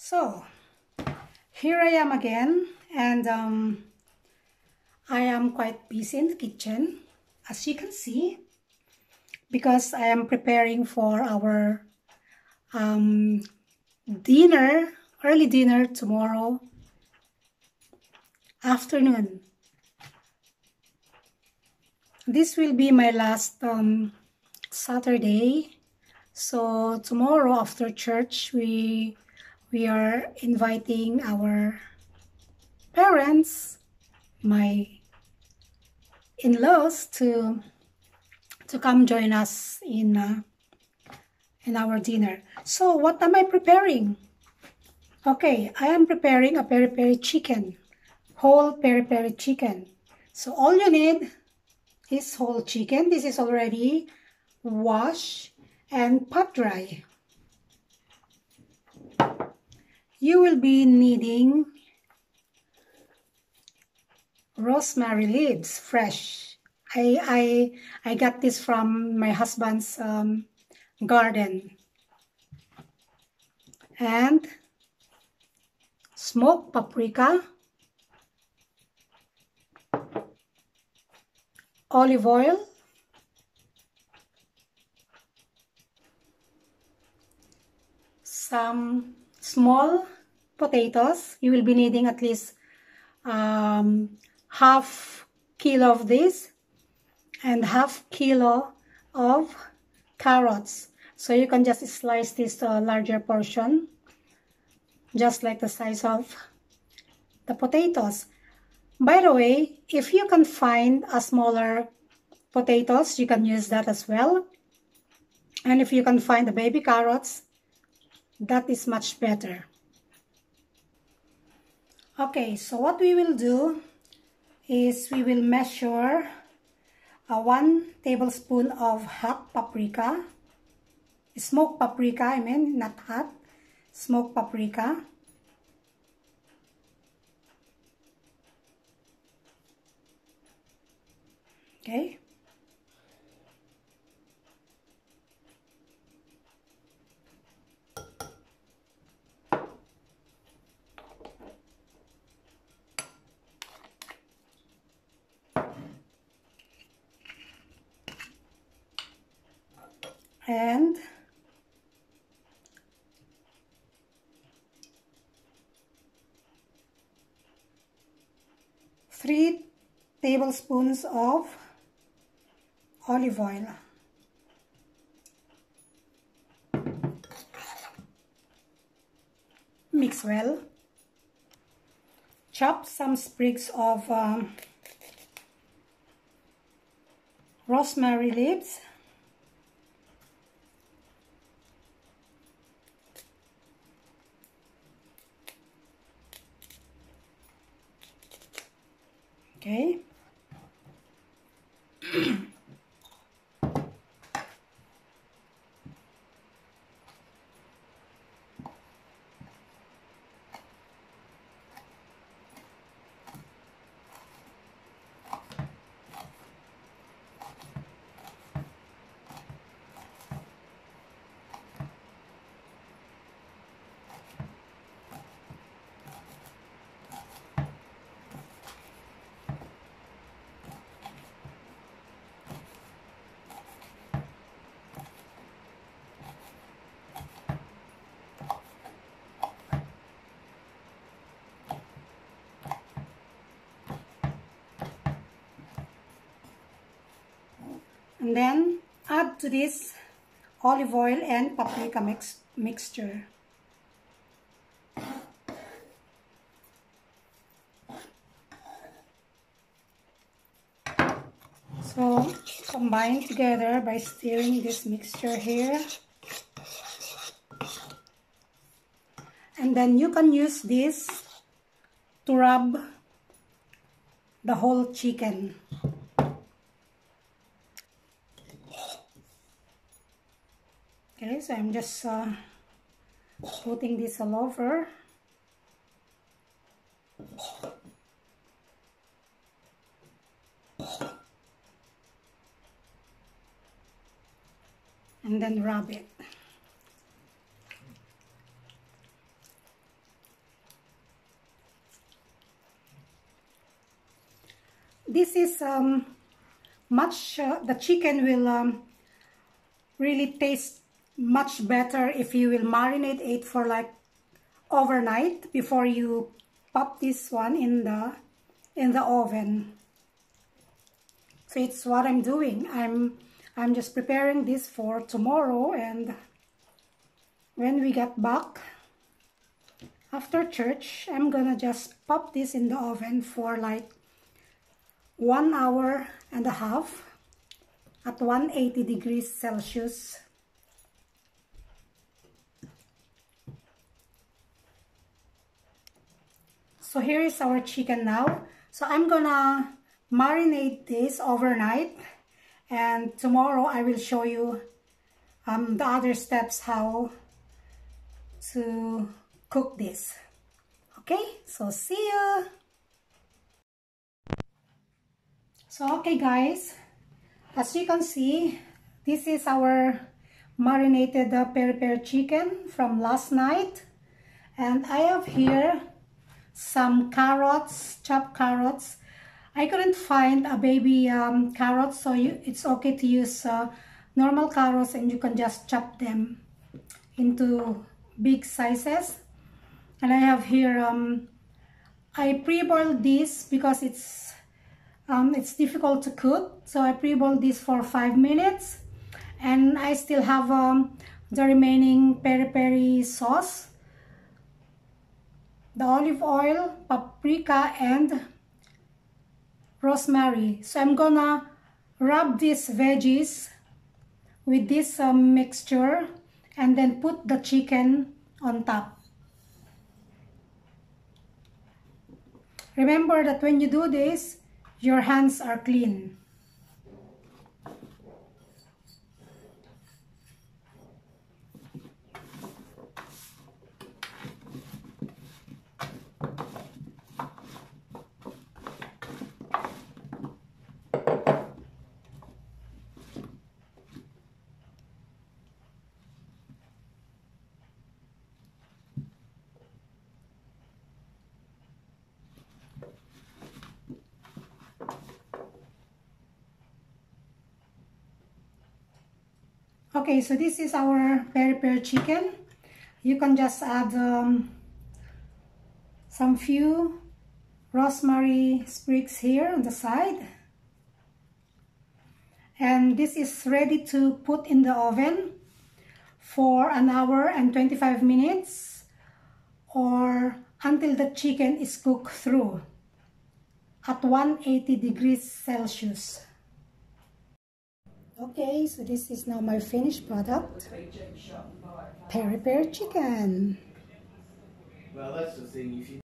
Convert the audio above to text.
So, here I am again and um, I am quite busy in the kitchen as you can see because I am preparing for our um, dinner, early dinner tomorrow afternoon. This will be my last um, Saturday. So tomorrow after church, we we are inviting our parents, my in-laws to to come join us in uh, in our dinner. So what am I preparing? Okay, I am preparing a peri-peri chicken, whole peri-peri chicken. So all you need is whole chicken. This is already washed and pot dry. You will be needing rosemary leaves, fresh. I, I, I got this from my husband's um, garden. And smoked paprika, olive oil, some small potatoes. You will be needing at least um, half kilo of this and half kilo of carrots. So you can just slice this uh, larger portion just like the size of the potatoes. By the way, if you can find a smaller potatoes, you can use that as well. And if you can find the baby carrots, that is much better. Okay, so what we will do is we will measure a one tablespoon of hot paprika, smoked paprika, I mean, not hot, smoked paprika. Okay. And three tablespoons of olive oil. Mix well. Chop some sprigs of um, rosemary leaves. Okay. and then add to this olive oil and paprika mix mixture. So combine together by stirring this mixture here. And then you can use this to rub the whole chicken okay so I'm just uh, coating this all over. And then rub it. This is um, much uh, the chicken will um, really taste much better if you will marinate it for like overnight before you pop this one in the in the oven. So it's what I'm doing. I'm I'm just preparing this for tomorrow and when we get back after church I'm gonna just pop this in the oven for like one hour and a half at 180 degrees Celsius So here is our chicken now. So I'm gonna marinate this overnight and tomorrow I will show you um, the other steps how to cook this. Okay, so see you. So okay guys, as you can see, this is our marinated uh, peri-peri chicken from last night. And I have here some carrots, chopped carrots. I couldn't find a baby um, carrot, so you, it's okay to use uh, normal carrots and you can just chop them into big sizes. And I have here, um, I pre-boiled this because it's um, it's difficult to cook. So I pre-boiled this for 5 minutes. And I still have um, the remaining peri-peri sauce the olive oil, paprika, and rosemary. So I'm gonna rub these veggies with this um, mixture and then put the chicken on top. Remember that when you do this, your hands are clean. Okay, so this is our peri-peri chicken. You can just add um, some few rosemary sprigs here on the side. And this is ready to put in the oven for an hour and 25 minutes or until the chicken is cooked through at 180 degrees Celsius. Okay, so this is now my finished product. Peri-peri chicken. Well, that's the thing. If you